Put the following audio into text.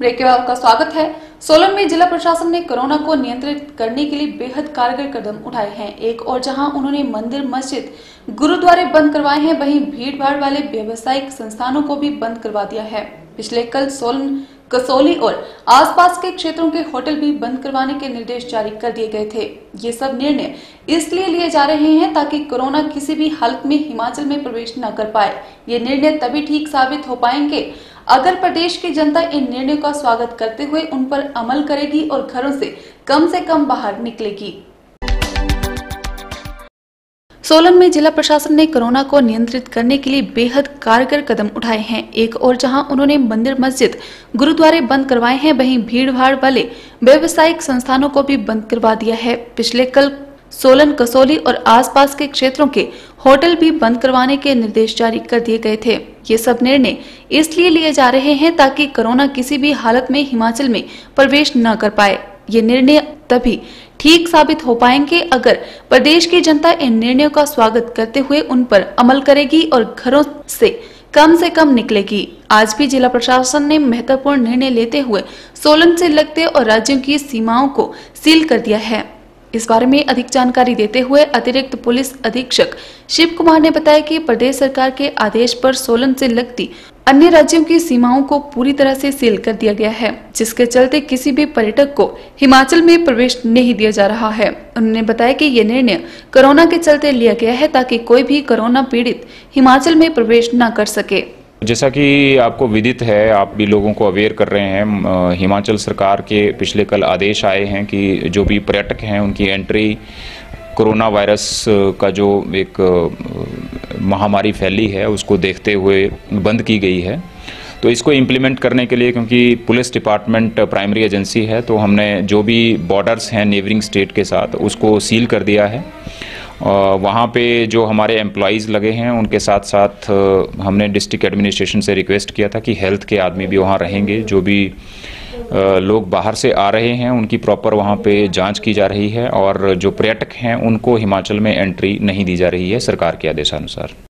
Break के बाद आपका स्वागत है। सोलन में जिला प्रशासन ने कोरोना को नियंत्रित करने के लिए बेहद कारगर कदम उठाए हैं। एक और जहाँ उन्होंने मंदिर, मस्जिद, गुरुद्वारे बंद करवाए हैं, वहीं भीड़ भाड़ वाले व्यवसायिक संस्थानों को भी बंद करवा दिया है। पिछले कल सोलन, कसौली और आसपास के क्षेत्रों के होटल भी बंद करवाने के निर्देश जारी कर दिए गए थे। ये सब निर्णय इसलिए लिए जा रहे हैं ताकि कोरोना किसी भी हालत में हिमाचल में प्रवेश न कर पाए। ये निर्णय तभी ठीक साबित हो पाएँगे अगर प्रदेश की जनता इन निर्णयों का स्वागत करते हुए उन पर अमल करेगी और घरों से कम से कम बाहर निकलेगी। सोलन में जिला प्रशासन ने कोरोना को नियंत्रित करने के लिए बेहद कारगर कदम उठाए हैं। एक और जहाँ उन्होंने मंदिर, मस्जिद, गुरुद्वारे बंद करवाए हैं, वहीं भीड़ भाड़ वाले व्यवसायिक संस्थानों को भी बंद करवा दिया है। पिछले कल सोलन, कसौली और आसपास के क्षेत्रों के होटल भी बंद करवाने के निर्देश जारी कर दिए गए थे। ये सब निर्णय इसलिए लिए जा रहे हैं ताकि कोरोना किसी भी हालत में हिमाचल में प्रवेश न कर पाए। ये निर्णय तभी ठीक साबित हो पाएँगे अगर प्रदेश की जनता इन निर्णयों का स्वागत करते हुए उन पर अमल करेगी और घरों से कम से कम निकलेगी। आज भी जिला प्रशासन ने महत्वपूर्ण निर्णय लेते हुए सोलन से लगते और राज्यों की सीमाओं को सील कर दिया है। इस बारे में अधिक जानकारी देते हुए अतिरिक्त पुलिस अधीक्षक शिव कुमार ने बताया कि प्रदेश सरकार के आदेश पर सोलन से लगती अन्य राज्यों की सीमाओं को पूरी तरह से सील कर दिया गया है, जिसके चलते किसी भी पर्यटक को हिमाचल में प्रवेश नहीं दिया जा रहा है। उन्होंने बताया कि ये निर्णय कोरोना के चलते लिया गया है ताकि कोई भी कोरोना पीड़ित हिमाचल में प्रवेश न कर सके। जैसा कि आपको विदित है, आप भी लोगों को अवेयर कर रहे हैं हिमाचल सरकार के पिछले कल आदेश आए हैं कि जो भी पर्यटक हैं, उनकी एंट्री कोरोना वायरस का जो एक महामारी फैली है, उसको देखते हुए बंद की गई है। तो इसको इम्प्लीमेंट करने के लिए, क्योंकि पुलिस डिपार्टमेंट प्राइमरी एजेंसी है तो हमने जो भी बॉर्डर्स हैं नेबरिंग स्टेट के साथ, उसको सील कर दिया है। वहाँ पे जो हमारे एम्प्लॉज़ लगे हैं, उनके साथ साथ हमने डिस्ट्रिक्ट एडमिनिस्ट्रेशन से रिक्वेस्ट किया था कि हेल्थ के आदमी भी वहाँ रहेंगे, जो भी लोग बाहर से आ रहे हैं, उनकी प्रॉपर वहाँ पे जाँच की जा रही है और जो पर्यटक हैं, उनको हिमाचल में एंट्री नहीं दी जा रही है सरकार के आदेशानुसार।